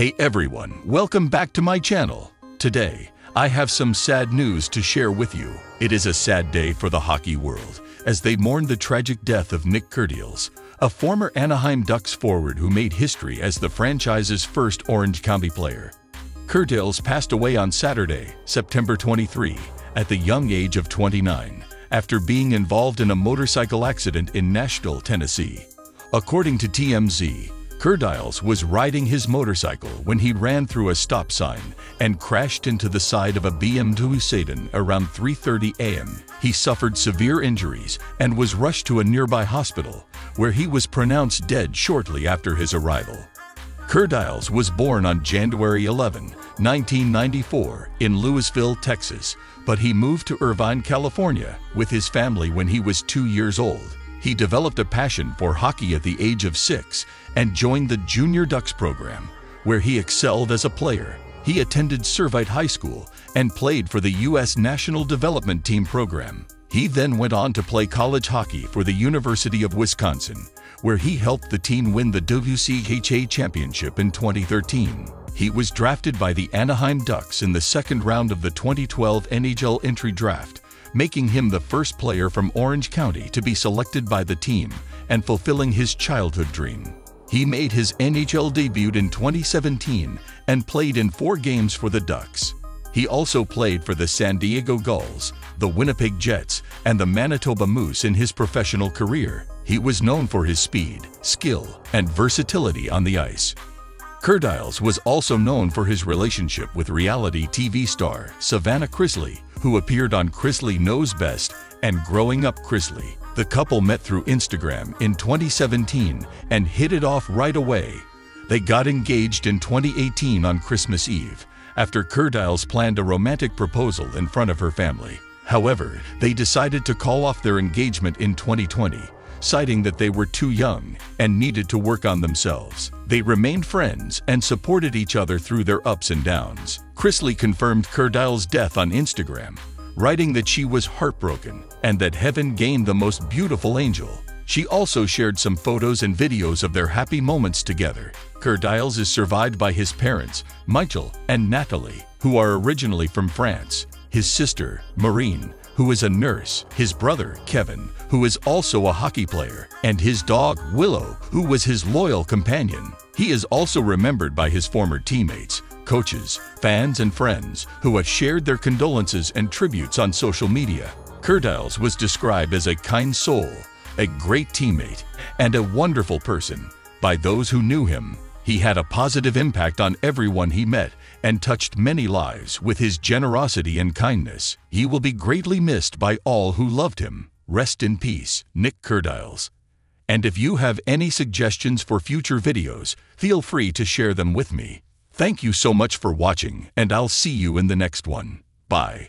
Hey everyone, welcome back to my channel. Today, I have some sad news to share with you. It is a sad day for the hockey world as they mourn the tragic death of Nic Kerdiles, a former Anaheim Ducks forward who made history as the franchise's first Orange County player. Kerdiles passed away on Saturday, September 23, at the young age of 29, after being involved in a motorcycle accident in Nashville, Tennessee. According to TMZ, Kerdiles was riding his motorcycle when he ran through a stop sign and crashed into the side of a BMW sedan around 3.30 a.m. He suffered severe injuries and was rushed to a nearby hospital, where he was pronounced dead shortly after his arrival. Kerdiles was born on January 11, 1994, in Lewisville, Texas, but he moved to Irvine, California with his family when he was two years old. He developed a passion for hockey at the age of six and joined the Junior Ducks program, where he excelled as a player. He attended Servite High School and played for the U.S. National Development Team program. He then went on to play college hockey for the University of Wisconsin, where he helped the team win the WCHA championship in 2013. He was drafted by the Anaheim Ducks in the second round of the 2012 NHL entry draft making him the first player from Orange County to be selected by the team and fulfilling his childhood dream. He made his NHL debut in 2017 and played in four games for the Ducks. He also played for the San Diego Gulls, the Winnipeg Jets, and the Manitoba Moose in his professional career. He was known for his speed, skill, and versatility on the ice. Kerdiles was also known for his relationship with reality TV star Savannah Chrisley, who appeared on Chrisley Knows Best and Growing Up Chrisley. The couple met through Instagram in 2017 and hit it off right away. They got engaged in 2018 on Christmas Eve, after Kerdiles planned a romantic proposal in front of her family. However, they decided to call off their engagement in 2020, citing that they were too young and needed to work on themselves. They remained friends and supported each other through their ups and downs. Chrisley confirmed Kerdiles' death on Instagram, writing that she was heartbroken and that heaven gained the most beautiful angel. She also shared some photos and videos of their happy moments together. Kerdiles is survived by his parents, Michael and Natalie, who are originally from France, his sister, Maureen, who is a nurse, his brother, Kevin, who is also a hockey player, and his dog, Willow, who was his loyal companion. He is also remembered by his former teammates, coaches, fans, and friends who have shared their condolences and tributes on social media. Kerdiles was described as a kind soul, a great teammate, and a wonderful person by those who knew him. He had a positive impact on everyone he met and touched many lives with his generosity and kindness. He will be greatly missed by all who loved him. Rest in peace, Nic Kerdiles. And if you have any suggestions for future videos, feel free to share them with me. Thank you so much for watching, and I'll see you in the next one. Bye.